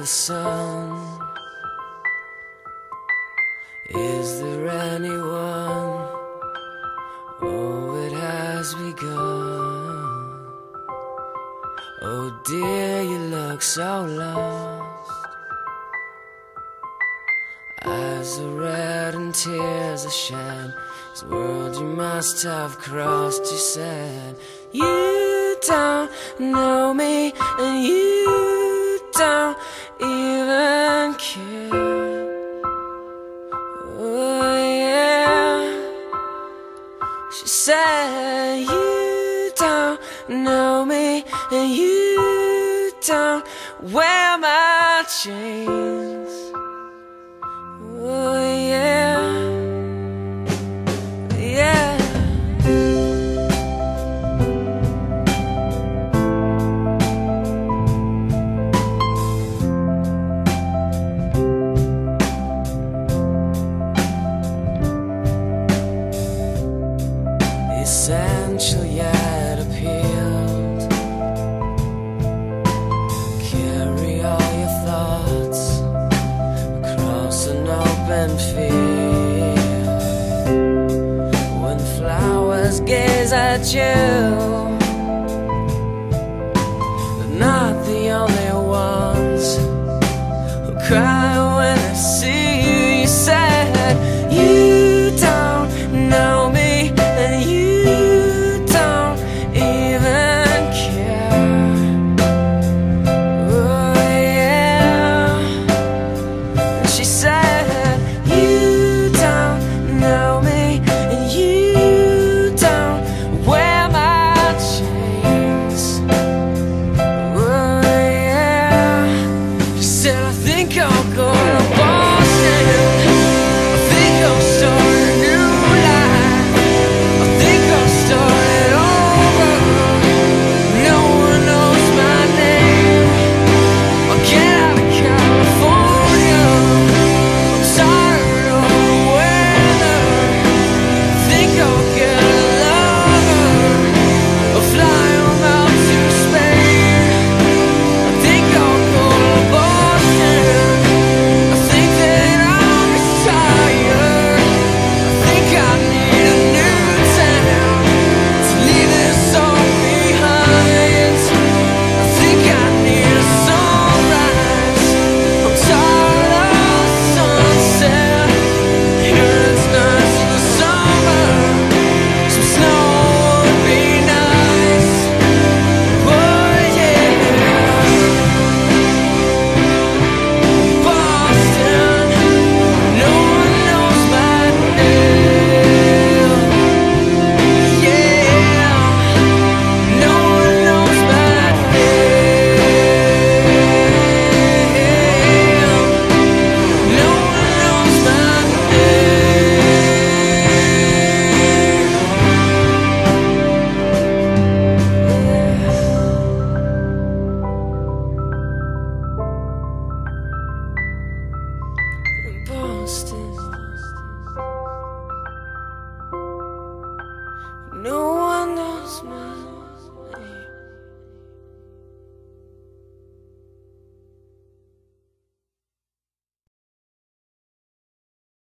the sun. Is there anyone? Oh, it has begun. Oh dear, you look so lost. Eyes are red and tears are shed. This world you must have crossed, you said. You don't know me, and you care. Oh, yeah. She said, You don't know me, and you don't wear my chains. Oh, yeah. Yeah. Essential yet appealed. Carry all your thoughts across an open field. When flowers gaze at you, they're not the only ones who cry when they see name.